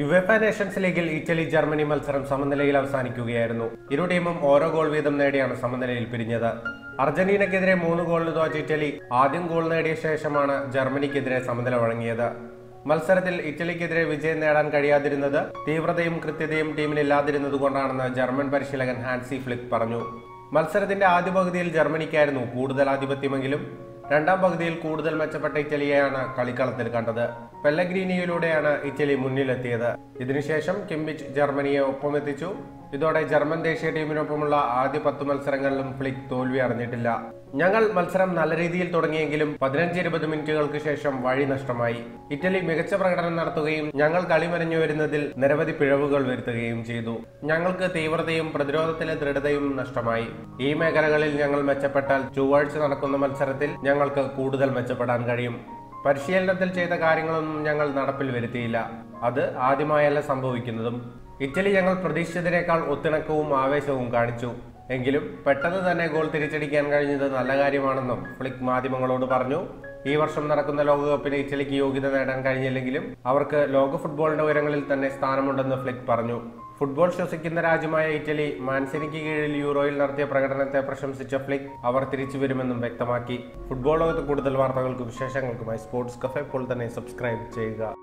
UEFA Nations ലീഗിൽ Italy Germany മത്സരം സമനിലയിൽ അവസാനിക്കുകയായിരുന്നു. ഇരു ടീമും ഓരോ ഗോൾ വീതം നേടിയാണ് സമനിലയിൽ പിരിഞ്ഞത്. അർജന്റീനക്കെതിരെ മൂന്ന് ഗോളിന് തോറ്റ ഇറ്റലി ആദ്യം ഗോൾ നേടിയ ശേഷമാണ് ജർമ്മനിക്കെതിരെ സമനില വഴങ്ങിയത്. മത്സരത്തിൽ ഇറ്റലിക്കെതിരെ വിജയം നേടാൻ കഴിയാതിരുന്നത് തീവ്രതയും കൃത്യതയും ടീമിലില്ലാതിരുന്നത് കൊണ്ടാണെന്ന് ജർമ്മൻ പരിശീലകൻ ഹാൻസി ഫ്ലിക് പറഞ്ഞു. മത്സരത്തിന്റെ ആദ്യ പകുതിയിൽ ജർമ്മനിക്കായിരുന്നു കൂടുതൽ ആധിപത്യമെങ്കിലും രണ്ടാം പകുതിയിൽ കൂടുതൽ മെച്ചപ്പെട്ട ഇറ്റലിയെയാണ് കളിക്കളത്തിൽ കണ്ടത്. പെല്ലഗ്രീനിയിലൂടെയാണ് ഇറ്റലി മുന്നിലെത്തിയത്. ഇതിനുശേഷം കിംബിച്ച് ജർമ്മനിയെ ഒപ്പമെത്തിച്ചു. ഇതോടെ ജർമ്മൻ ദേശീയ ടീമിനൊപ്പമുള്ള ആദ്യ പത്ത് മത്സരങ്ങളിലും ഫ്ലിക് തോൽവി അറിഞ്ഞിട്ടില്ല. ഞങ്ങൾ മത്സരം നല്ല രീതിയിൽ തുടങ്ങിയെങ്കിലും പതിനഞ്ച് ഇരുപത് മിനിറ്റുകൾക്ക് ശേഷം വഴി നഷ്ടമായി. ഇറ്റലി മികച്ച പ്രകടനം നടത്തുകയും ഞങ്ങൾ കളി മെനഞ്ഞു വരുന്നതിൽ നിരവധി പിഴവുകൾ വരുത്തുകയും ചെയ്തു. ഞങ്ങൾക്ക് തീവ്രതയും പ്രതിരോധത്തിലെ ദൃഢതയും നഷ്ടമായി. ഈ മേഖലകളിൽ ഞങ്ങൾ മെച്ചപ്പെട്ടാൽ ചൊവ്വാഴ്ച നടക്കുന്ന മത്സരത്തിൽ ഞങ്ങൾക്ക് കൂടുതൽ മെച്ചപ്പെടാൻ കഴിയും. പരിശീലനത്തിൽ ചെയ്ത കാര്യങ്ങളൊന്നും ഞങ്ങൾ നടപ്പിൽ വരുത്തിയില്ല. അത് ആദ്യമായല്ല സംഭവിക്കുന്നതും. ഇറ്റലി ഞങ്ങൾ പ്രതീക്ഷിച്ചതിനേക്കാൾ ഒത്തിണക്കവും ആവേശവും കാണിച്ചു. എങ്കിലും പെട്ടെന്ന് തന്നെ ഗോൾ തിരിച്ചടിക്കാൻ കഴിഞ്ഞത് നല്ല കാര്യമാണെന്നും ഫ്ലിക് മാധ്യമങ്ങളോട് പറഞ്ഞു. ഈ വർഷം നടക്കുന്ന ലോകകപ്പിന് ഇറ്റലിക്ക് യോഗ്യത നേടാൻ കഴിഞ്ഞില്ലെങ്കിലും അവർക്ക് ലോക ഫുട്ബോളിന്റെ ഉയരങ്ങളിൽ തന്നെ സ്ഥാനമുണ്ടെന്ന് ഫ്ലിക് പറഞ്ഞു. ഫുട്ബോൾ ശ്വസിക്കുന്ന രാജ്യമായ ഇറ്റലി മാൻസിനിക്ക് കീഴിൽ യൂറോയിൽ നടത്തിയ പ്രകടനത്തെ പ്രശംസിച്ച ഫ്ലിക് അവർ തിരിച്ചു വരുമെന്നും വ്യക്തമാക്കി. ഫുട്ബോൾ ലോകത്ത് കൂടുതൽ വാർത്തകൾക്കും വിശേഷങ്ങൾക്കുമായി സ്പോർട്സ് കഫേ ഇപ്പോൾ തന്നെ സബ്സ്ക്രൈബ് ചെയ്യുക.